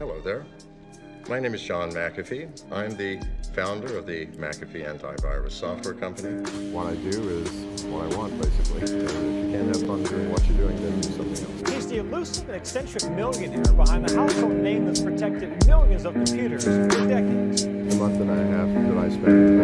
Hello there. My name is John McAfee. I'm the founder of the McAfee Antivirus Software Company. What I do is what I want, basically. And if you can't have fun doing what you're doing, then do something else. He's the elusive and eccentric millionaire behind the household name that's protected millions of computers for decades. The month and a half that I spent